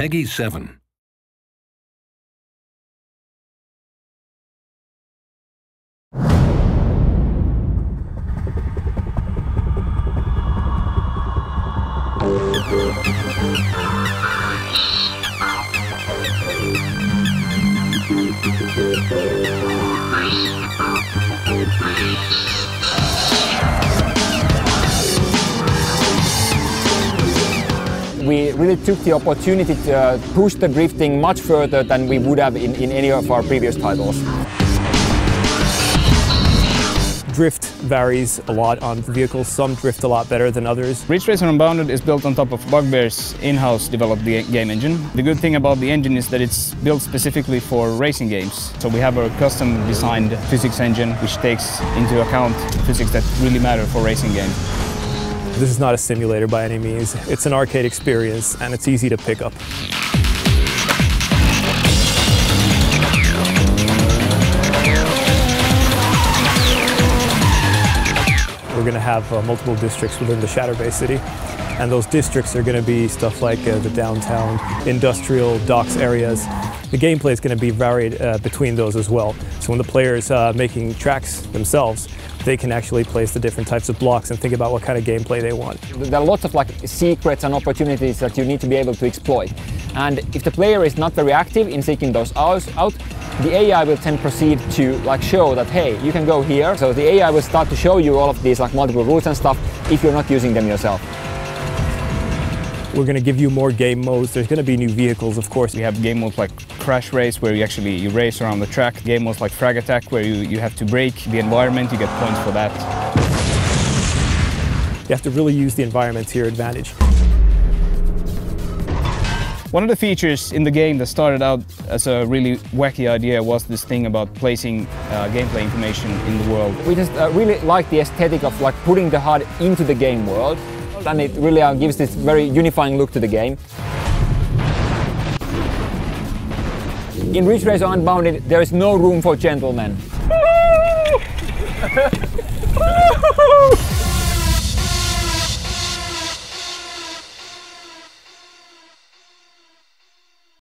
Peggy 7. We really took the opportunity to uh, push the drifting much further than we would have in, in any of our previous titles. Drift varies a lot on vehicles. Some drift a lot better than others. Ridge Racer Unbounded is built on top of Bugbear's in-house developed game engine. The good thing about the engine is that it's built specifically for racing games. So we have a custom designed physics engine which takes into account physics that really matter for racing games. This is not a simulator by any means. It's an arcade experience and it's easy to pick up. We're going to have uh, multiple districts within the Shatter Bay City. And those districts are going to be stuff like uh, the downtown, industrial, docks areas. The gameplay is going to be varied uh, between those as well. So when the player's uh, making tracks themselves, they can actually place the different types of blocks and think about what kind of gameplay they want. There are lots of like secrets and opportunities that you need to be able to exploit. And if the player is not very active in seeking those out, the AI will then proceed to like show that hey, you can go here. So the AI will start to show you all of these like multiple routes and stuff if you're not using them yourself. We're going to give you more game modes. There's going to be new vehicles, of course. We have game modes like Crash Race, where you actually you race around the track. Game modes like Frag Attack, where you, you have to break the environment. You get points for that. You have to really use the environment to your advantage. One of the features in the game that started out as a really wacky idea was this thing about placing uh, gameplay information in the world. We just uh, really like the aesthetic of like putting the HUD into the game world and it really uh, gives this very unifying look to the game. In Ridge Racer Unbounded, there is no room for gentlemen.